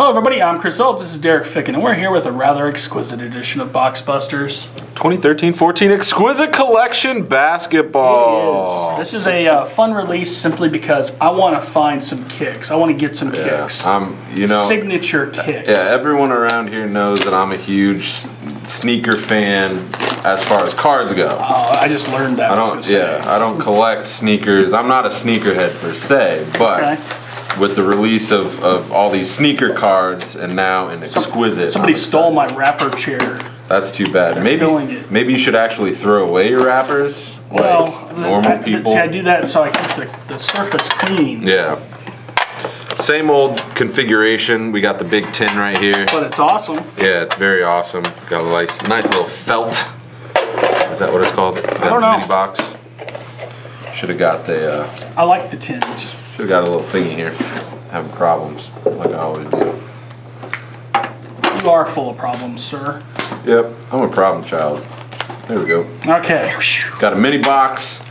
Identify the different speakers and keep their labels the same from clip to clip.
Speaker 1: Hello, everybody. I'm Chris Olds. This is Derek Ficken, and we're here with a rather exquisite edition of Box Busters.
Speaker 2: 2013-14 Exquisite Collection Basketball.
Speaker 1: This is a uh, fun release simply because I want to find some kicks. I want to get some
Speaker 2: Yeah,
Speaker 1: kicks.
Speaker 2: I'm, you know,
Speaker 1: Signature kicks.
Speaker 2: yeah, everyone around here knows that I'm a huge sneaker fan as far as cards go.
Speaker 1: Oh, I just learned that.
Speaker 2: I don't,
Speaker 1: gonna
Speaker 2: yeah, I don't collect sneakers. I'm not a sneakerhead per se, but
Speaker 1: Okay.
Speaker 2: With the release of, of all these sneaker cards and now an exquisite.
Speaker 1: Somebody stole my wrapper chair.
Speaker 2: That's too bad.
Speaker 1: They're
Speaker 2: maybe maybe you should actually throw away your wrappers, like
Speaker 1: well,
Speaker 2: normal
Speaker 1: I,
Speaker 2: people.
Speaker 1: See, I do that so I keep the, the surface clean.
Speaker 2: Yeah. Same old configuration. We got the big tin right here.
Speaker 1: But it's awesome.
Speaker 2: Yeah, it's very awesome. Got a nice, nice little felt. Is that what it's called? I
Speaker 1: don't know.
Speaker 2: Mini box. Should have got the. Uh,
Speaker 1: I like the tins.
Speaker 2: Should have got a little thingy here. Having problems, like I always do.
Speaker 1: You are full of problems, sir.
Speaker 2: Yep, I'm a problem child. There we go.
Speaker 1: Okay.
Speaker 2: Got a mini box.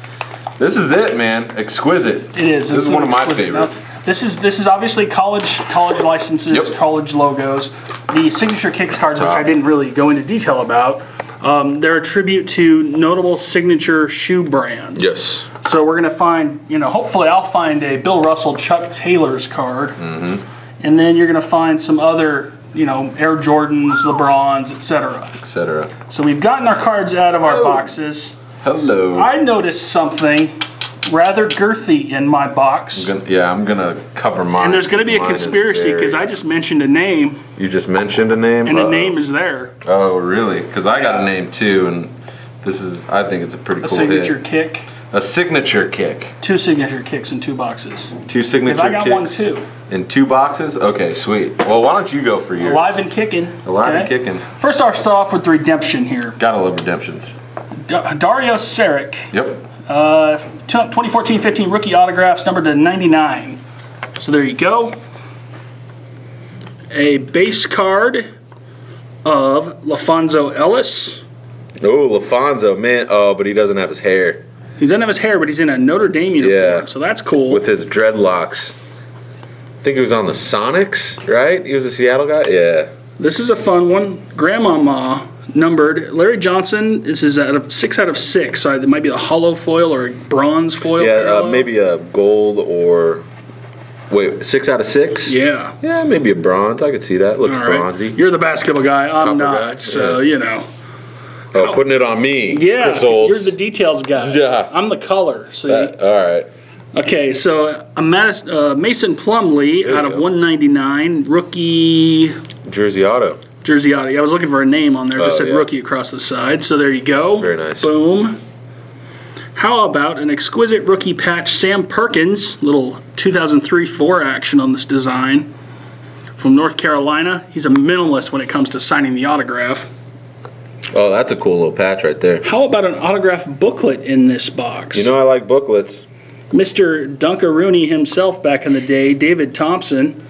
Speaker 2: This is it, man. Exquisite.
Speaker 1: It is.
Speaker 2: This is one of my favorites.
Speaker 1: This is this is obviously college college licenses,
Speaker 2: Yep.
Speaker 1: college logos. The signature kicks cards, which I didn't really go into detail about, um, they're a tribute to notable signature shoe brands.
Speaker 2: Yes.
Speaker 1: So we're gonna find, you know, hopefully I'll find a Bill Russell, Chuck Taylor's card,
Speaker 2: Mm-hmm.
Speaker 1: and then you're gonna find some other, you know, Air Jordans, LeBrons, etc.
Speaker 2: Etc.
Speaker 1: So we've gotten our cards out of our
Speaker 2: Oh.
Speaker 1: boxes.
Speaker 2: Hello.
Speaker 1: I noticed something rather girthy in my box.
Speaker 2: I'm gonna- yeah, I'm gonna cover mine.
Speaker 1: And there's going to be a conspiracy because I just mentioned a name,
Speaker 2: You just mentioned a name.
Speaker 1: and the
Speaker 2: Uh-oh.
Speaker 1: name is there.
Speaker 2: Oh, really? Because I got a name too, and this is. I think it's a pretty
Speaker 1: A
Speaker 2: cool
Speaker 1: signature
Speaker 2: hit.
Speaker 1: kick,
Speaker 2: A signature kick.
Speaker 1: two signature kicks in two boxes.
Speaker 2: Two signature
Speaker 1: Because I got
Speaker 2: kicks.
Speaker 1: one too.
Speaker 2: In two boxes? Okay, sweet. Well, why don't you go for yours?
Speaker 1: Alive and kicking.
Speaker 2: Alive and kicking.
Speaker 1: First, I'll start off with redemption here.
Speaker 2: Gotta love redemptions.
Speaker 1: Da- Dario Saric,
Speaker 2: Yep.
Speaker 1: uh, 2014-15 rookie autographs, numbered to 99. So there you go. A base card of LaFonso Ellis.
Speaker 2: Oh, LaFonso, man. Oh, but he doesn't have his hair.
Speaker 1: He doesn't have his hair, but he's in a Notre Dame uniform,
Speaker 2: Yeah.
Speaker 1: so that's cool.
Speaker 2: With his dreadlocks. I think he was on the Sonics, right? He was a Seattle guy? Yeah.
Speaker 1: This is a fun one. Grandmama numbered. Larry Johnson. This is out of six out of six. So it might be a holo foil or a bronze foil.
Speaker 2: Yeah, uh, maybe a gold or. Wait, six out of six?
Speaker 1: Yeah.
Speaker 2: Yeah, maybe a bronze. I could see that. Looks
Speaker 1: right.
Speaker 2: bronzy.
Speaker 1: You're the basketball guy. I'm
Speaker 2: Copper
Speaker 1: not.
Speaker 2: guy,
Speaker 1: So
Speaker 2: yeah.
Speaker 1: you know.
Speaker 2: Oh, putting it on me.
Speaker 1: Yeah. You're the details guy.
Speaker 2: Yeah.
Speaker 1: I'm the color. See.
Speaker 2: That- all right.
Speaker 1: Okay. So a Mas- uh, Mason
Speaker 2: Plumlee
Speaker 1: out of
Speaker 2: go.
Speaker 1: 199 rookie.
Speaker 2: Jersey Auto.
Speaker 1: Jersey Auto. I was looking for a name on there. It just
Speaker 2: Oh,
Speaker 1: said
Speaker 2: yeah.
Speaker 1: rookie across the side. So there you go.
Speaker 2: Very nice.
Speaker 1: Boom. How about an exquisite rookie patch, Sam Perkins, little 2003-4 action on this design from North Carolina. He's a minimalist when it comes to signing the autograph.
Speaker 2: Oh, that's a cool little patch right there.
Speaker 1: How about an autograph booklet in this box?
Speaker 2: You know I like booklets.
Speaker 1: Mr. Dunkaroonie himself back in the day, David Thompson.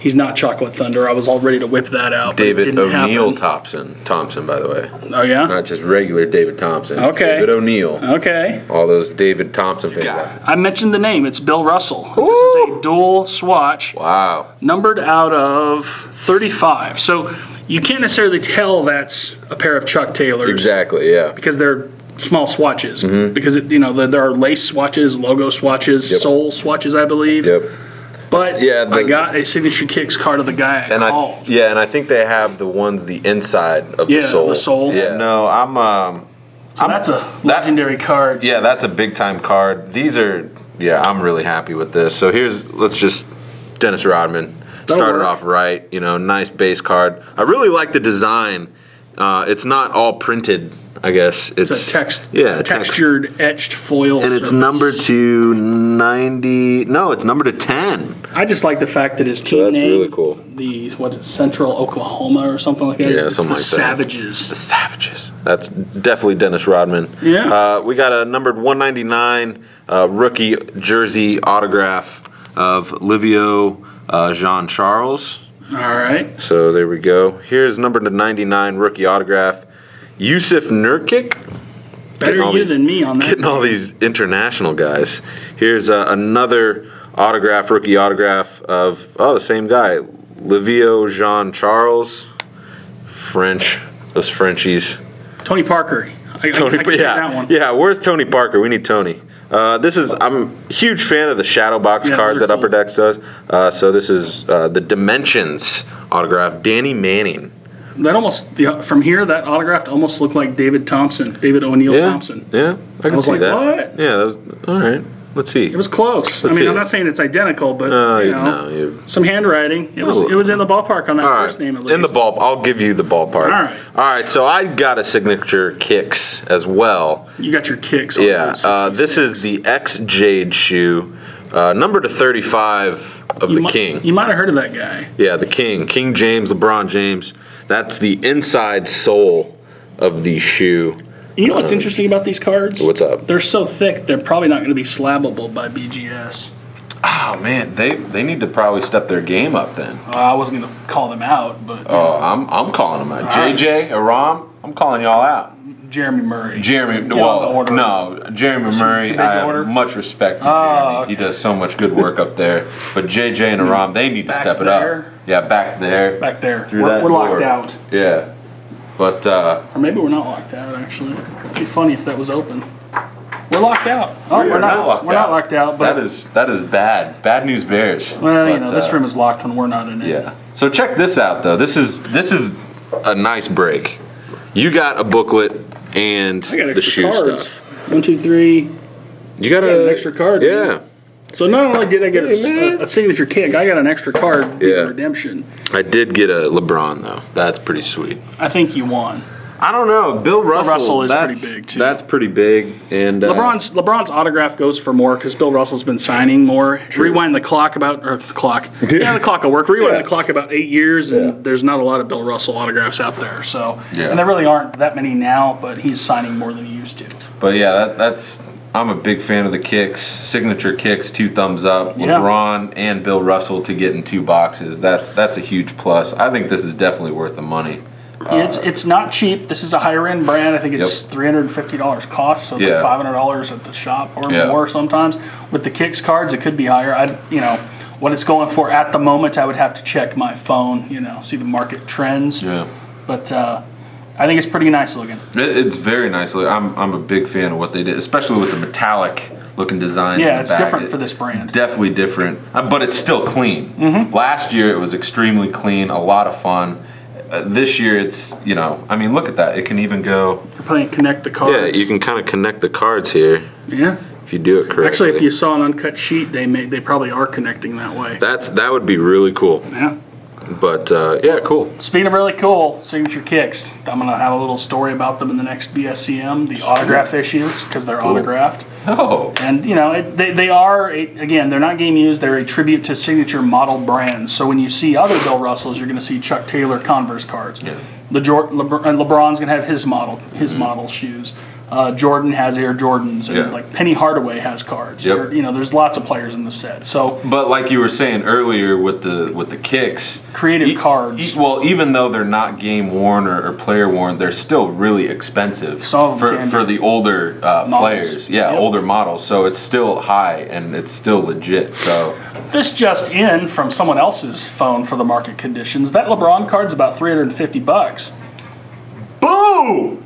Speaker 1: He's not Chocolate Thunder. I was all ready to whip that out.
Speaker 2: David O'Neill. Thompson. Thompson, by the way.
Speaker 1: Oh yeah.
Speaker 2: Not just regular David Thompson.
Speaker 1: Okay.
Speaker 2: David O'Neill.
Speaker 1: Okay.
Speaker 2: All those David Thompson fans.
Speaker 1: I mentioned the name. It's Bill Russell. Ooh. This is a dual swatch.
Speaker 2: Wow.
Speaker 1: numbered out of 35. So you can't necessarily tell that's a pair of Chuck Taylors
Speaker 2: Exactly, yeah.
Speaker 1: because they're small swatches. Because it, you know there, there are lace swatches, logo swatches,
Speaker 2: Mm-hmm. Yep.
Speaker 1: sole swatches, I believe.
Speaker 2: Yep.
Speaker 1: But
Speaker 2: Yeah, the-
Speaker 1: I got a signature kicks card of the guy I
Speaker 2: And I yeah, and I think they have the ones the inside of
Speaker 1: Yeah,
Speaker 2: the sole.
Speaker 1: the sole.
Speaker 2: Yeah. No, I'm um
Speaker 1: so that's a legendary card.
Speaker 2: yeah, that's a big time card. These are yeah, I'm really happy with this. So here's let's just Dennis Rodman
Speaker 1: That'll
Speaker 2: started
Speaker 1: work.
Speaker 2: off right. You know, nice base card. I really like the design. Uh, it's not all printed. I guess it's,
Speaker 1: It's a text,
Speaker 2: Yeah, a text.
Speaker 1: textured, etched foil.
Speaker 2: And it's
Speaker 1: surface.
Speaker 2: numbered to 90. No, it's number to 10.
Speaker 1: I just like the fact that his team
Speaker 2: that's
Speaker 1: name,
Speaker 2: really cool.
Speaker 1: the what is it, Central Oklahoma or something like that.
Speaker 2: Yeah,
Speaker 1: It's
Speaker 2: something
Speaker 1: the
Speaker 2: like that.
Speaker 1: Savages.
Speaker 2: The Savages. That's definitely Dennis Rodman.
Speaker 1: Yeah.
Speaker 2: Uh, we got a numbered 199 uh, rookie jersey autograph of Livio uh, Jean Charles.
Speaker 1: All right.
Speaker 2: So there we go. Here's number to 99 rookie autograph. Jusuf Nurkic.
Speaker 1: Better you
Speaker 2: these-
Speaker 1: than me on that.
Speaker 2: Getting all these international guys. Here's uh, another autograph, rookie autograph of, oh, the same guy, Livio Jean Charles, French, those Frenchies.
Speaker 1: Tony Parker. I,
Speaker 2: Tony,
Speaker 1: I, I
Speaker 2: yeah,
Speaker 1: that one.
Speaker 2: yeah. Where's Tony Parker? We need Tony. Uh, this is I'm a huge fan of the shadow box
Speaker 1: Yeah,
Speaker 2: cards that Upper
Speaker 1: cool.
Speaker 2: Decks does. Uh, so this is uh, the Dimensions autograph, Danny Manning.
Speaker 1: That almost the, from here that autographed almost looked like David Thompson, David O'Neill
Speaker 2: Yeah,
Speaker 1: Thompson.
Speaker 2: yeah, I can
Speaker 1: was
Speaker 2: see
Speaker 1: like,
Speaker 2: that.
Speaker 1: what?
Speaker 2: Yeah, that was all right. Let's see.
Speaker 1: It was close.
Speaker 2: Let's
Speaker 1: I mean,
Speaker 2: see
Speaker 1: I'm not saying it's identical, but
Speaker 2: No,
Speaker 1: you know,
Speaker 2: no,
Speaker 1: some handwriting. It was
Speaker 2: Oh.
Speaker 1: it was in the ballpark on that first name at least.
Speaker 2: in the ball. I'll give you the ballpark.
Speaker 1: All right.
Speaker 2: All right. So I got a signature kicks as well.
Speaker 1: You got your kicks. On
Speaker 2: Yeah. Uh, this is the X Jade shoe, uh, number to 35 of
Speaker 1: You
Speaker 2: the King.
Speaker 1: You might have heard of that guy.
Speaker 2: Yeah, the King, King James, LeBron James. That's the inside sole of the shoe.
Speaker 1: You know what's interesting about these cards?
Speaker 2: What's up?
Speaker 1: They're so thick, they're probably not going to be slabbable by BGS.
Speaker 2: Oh man, they they need to probably step their game up then.
Speaker 1: Uh, I wasn't going to call them out, but
Speaker 2: Oh,
Speaker 1: know,
Speaker 2: I'm I'm calling them out.
Speaker 1: All.
Speaker 2: JJ, Aram, I'm calling y'all out.
Speaker 1: Jeremy Murray.
Speaker 2: Jeremy,
Speaker 1: Get
Speaker 2: well,
Speaker 1: order.
Speaker 2: no, Jeremy Murray. I much respect for
Speaker 1: Oh,
Speaker 2: Jeremy. He does so much good work up there. But JJ and Aram, they need to
Speaker 1: Back
Speaker 2: step it up. Yeah, back there.
Speaker 1: Back there.
Speaker 2: Through
Speaker 1: We're,
Speaker 2: that
Speaker 1: we're locked out.
Speaker 2: Yeah, but uh,
Speaker 1: Or maybe we're not locked out, actually. It'd be funny if that was open. We're locked out. Oh,
Speaker 2: we
Speaker 1: we're
Speaker 2: are
Speaker 1: not,
Speaker 2: locked
Speaker 1: we're
Speaker 2: out.
Speaker 1: not locked out, but
Speaker 2: that is that is bad. Bad news bears.
Speaker 1: well, you
Speaker 2: But,
Speaker 1: know, this
Speaker 2: uh,
Speaker 1: room is locked when we're not in it.
Speaker 2: Yeah. So check this out though. This is this is a nice break. You got a booklet and
Speaker 1: I got
Speaker 2: the shoe
Speaker 1: cards.
Speaker 2: stuff.
Speaker 1: One, two, three.
Speaker 2: You got,
Speaker 1: got
Speaker 2: a,
Speaker 1: an extra card,
Speaker 2: Yeah.
Speaker 1: man. So not only did I get a,
Speaker 2: Hey, man.
Speaker 1: a, a signature kick, I got an extra card.
Speaker 2: Yeah.
Speaker 1: Redemption.
Speaker 2: I did get a LeBron though. That's pretty sweet.
Speaker 1: I think you won.
Speaker 2: I don't know. Bill Russell,
Speaker 1: Russell is pretty big, too.
Speaker 2: That's pretty big. And uh,
Speaker 1: LeBron's LeBron's autograph goes for more because Bill Russell's been signing more. Rewind the clock about or the clock. Yeah, the clock will work. Rewind
Speaker 2: Yeah.
Speaker 1: the clock about eight years, and
Speaker 2: Yeah.
Speaker 1: there's not a lot of Bill Russell autographs out there. So,
Speaker 2: Yeah.
Speaker 1: and there really aren't that many now. But he's signing more than he used to.
Speaker 2: But yeah, that, that's. I'm a big fan of the kicks, signature kicks, two thumbs up.
Speaker 1: Yeah.
Speaker 2: LeBron and Bill Russell to get in two boxes. That's that's a huge plus. I think this is definitely worth the money.
Speaker 1: it's it's not cheap. This is a higher end brand. I think it's
Speaker 2: Yep.
Speaker 1: three hundred and fifty dollars cost. So it's
Speaker 2: Yeah.
Speaker 1: like five hundred dollars at the shop or
Speaker 2: Yeah.
Speaker 1: more sometimes. With the kicks cards, it could be higher. I you know what it's going for at the moment. I would have to check my phone. You know, see the market trends.
Speaker 2: Yeah.
Speaker 1: But uh, I think it's pretty nice looking.
Speaker 2: It, it's very nice. Look, I'm I'm a big fan of what they did, especially with the metallic looking design.
Speaker 1: Yeah, it's
Speaker 2: back.
Speaker 1: different
Speaker 2: It-
Speaker 1: for this brand.
Speaker 2: Definitely different, uh, but it's still clean.
Speaker 1: Mm-hmm.
Speaker 2: Last year it was extremely clean, a lot of fun. Uh, this year it's you know, I mean, look at that. It can even go.
Speaker 1: You're playing connect the cards.
Speaker 2: Yeah, you can kind of connect the cards here
Speaker 1: Yeah.
Speaker 2: if you do it correctly.
Speaker 1: Actually, if you saw an uncut sheet, they may they probably are connecting that way.
Speaker 2: that's that would be really cool.
Speaker 1: Yeah.
Speaker 2: But uh, yeah, cool.
Speaker 1: Speaking of really cool signature kicks, I'm gonna have a little story about them in the next BSCM, the autograph issues because they're autographed.
Speaker 2: Oh,
Speaker 1: And you know, it, they, they are a, again, they're not game used. They're a tribute to signature model brands. So when you see other Bill Russells, you're going to see Chuck Taylor Converse cards.
Speaker 2: Yeah.
Speaker 1: Lebr- LeBron's going to have his model, his model shoes. Uh, Jordan has Air Jordans, and.
Speaker 2: Yeah.
Speaker 1: like Penny Hardaway has cards.
Speaker 2: Yep.
Speaker 1: You know, there's lots of players in the set. So
Speaker 2: But like you were saying earlier with the with the kicks,
Speaker 1: Creative cards.
Speaker 2: e- well, even though they're not game worn or, or player worn, they're still really expensive for, for the older uh, players. Yeah,
Speaker 1: Yep.
Speaker 2: older models. So it's still high and it's still legit. So
Speaker 1: this just in from someone else's phone for the market conditions. That LeBron card's about 350 bucks.
Speaker 2: boom.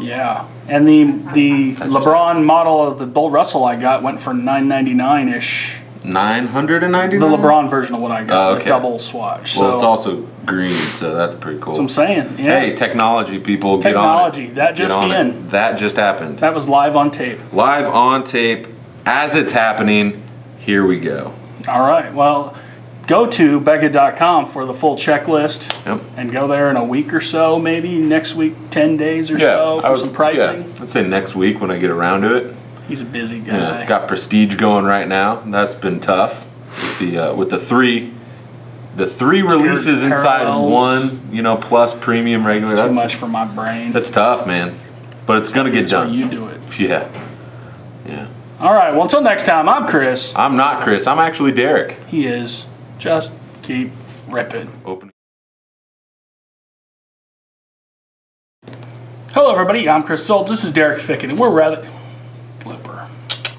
Speaker 1: Yeah, and the the LeBron model of the Bill Russell I got went for 999 ish.
Speaker 2: Nine hundred and ninety.
Speaker 1: The LeBron version of what I got,
Speaker 2: Oh,
Speaker 1: the
Speaker 2: okay.
Speaker 1: double swatch.
Speaker 2: Well,
Speaker 1: so
Speaker 2: it's also green, so that's pretty cool.
Speaker 1: that's what I'm saying. Yeah,
Speaker 2: Hey, technology people, get
Speaker 1: Technology,
Speaker 2: on it.
Speaker 1: that
Speaker 2: Get
Speaker 1: just
Speaker 2: on it.
Speaker 1: in.
Speaker 2: That just happened.
Speaker 1: that was live on tape.
Speaker 2: Live on tape, as it's happening. Here we go.
Speaker 1: All right, well, go to Beckett.com for the full checklist,
Speaker 2: Yep.
Speaker 1: and go there in a week or so, maybe next week, 10 days or so
Speaker 2: I
Speaker 1: for
Speaker 2: would-
Speaker 1: some pricing.
Speaker 2: Yeah, I'd say next week when I get around to it.
Speaker 1: He's a busy guy.
Speaker 2: Yeah, got prestige going right now. That's been tough with the uh, with the three, the three releases inside
Speaker 1: parallels.
Speaker 2: one. You know, plus premium regular.
Speaker 1: It's too much for my brain.
Speaker 2: That's tough, man. But it's gonna get done.
Speaker 1: you do it.
Speaker 2: Yeah, yeah.
Speaker 1: All right, well, until next time, I'm Chris.
Speaker 2: I'm not Chris. I'm actually Derek.
Speaker 1: He is. Just keep ripping.
Speaker 2: Open.
Speaker 1: Hello, everybody. I'm Chris Olds. This is Derek Ficken, and we're rather